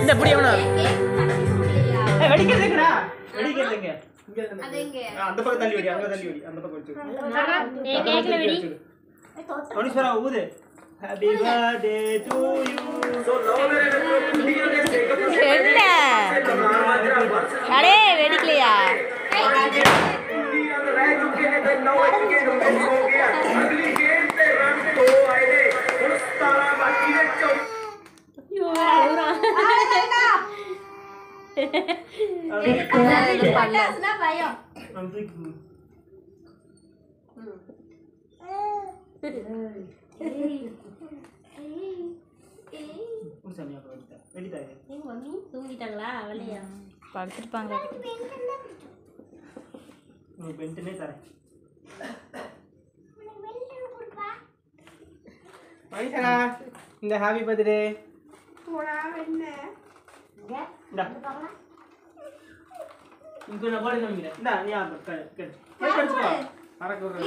இந்த இப்படி எவனா? வெடிக்கிறதுக்குடா வெடிக்கிறதுங்க அந்த பக்கம் தள்ளி வெடி அங்க தள்ளி வெடி அந்த பக்கம் வச்சு அனுஸ்வரா ஊது. ஹாப்பி பர்த்டே டு யூ என்ன அடே வெடிக்கலையா? தூங்கிட்டாங்களா? அவளையா படுத்துருப்பாங்க. உனக்கு பென்ஷனே தரேன். மனுஷனா இந்த ஹாப்பி பர்த்டே இங்க போட காமிக்கிறேன் இந்தா நீ ஆ, கெடு கெடு. கெடு கடிச்சுக்கோ பறக்க விடுறேன்